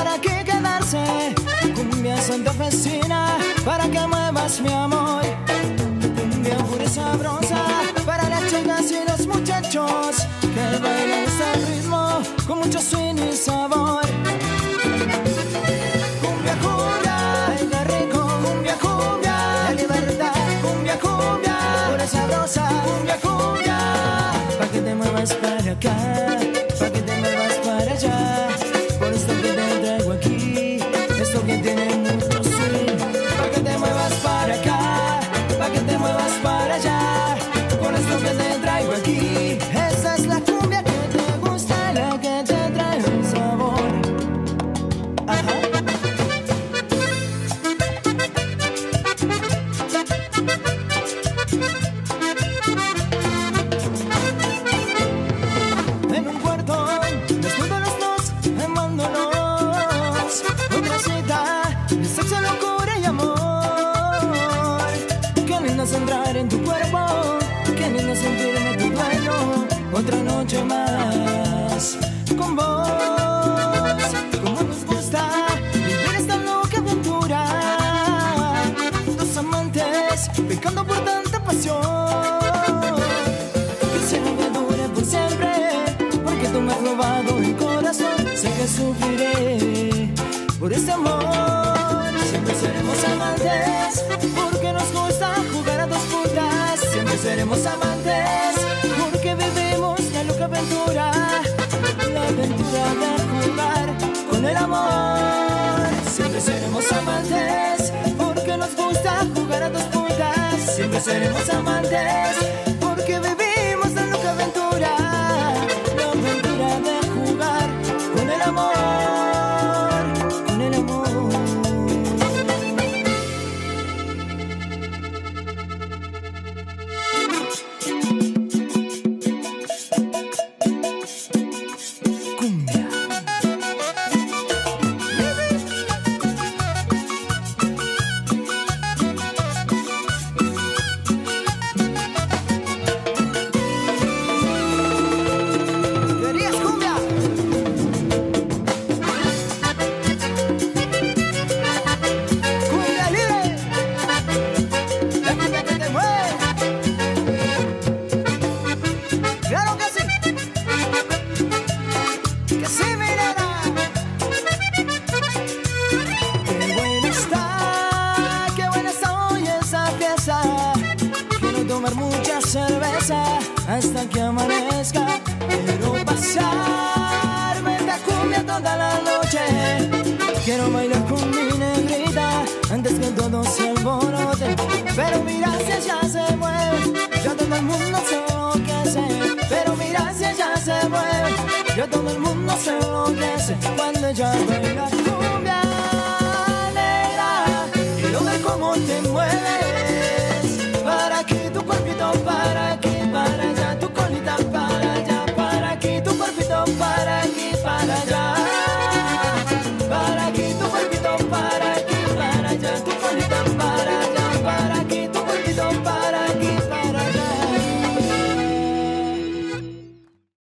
para aquí quedarse. Cumbia santafesina, para que muevas mi amor. Pa' que te muevas para allá. Por esto que te traigo aquí, esto que tiene mucho swing. Pa' que te muevas para acá, pa' que te muevas para allá. Por esto que te traigo aquí, esa es la cumbia que te gusta, la que te trae lindo entrar en tu cuerpo, qué lindo sentirme tu dueño. Otra noche más con vos. Como nos gusta vivir esta loca aventura. Dos amantes pecando por tanta pasión. Quisiera que dure por siempre, porque tú me has robado el corazón. Sé que sufriré por este amor. Siempre seremos amantes, porque nos Siempre seremos amantes, porque vivimos la loca aventura. La aventura de jugar con el amor. Siempre seremos amantes, porque nos gusta jugar a dos puntas. Siempre seremos amantes, hasta que amanezca. Quiero pasarme esta cumbia toda la noche. Quiero bailar con mi negrita antes que todo se alborote. Pero mira si ella se mueve, ya todo el mundo se enloquece. Pero mira si ella se mueve, ya todo el mundo se enloquece cuando ella baila.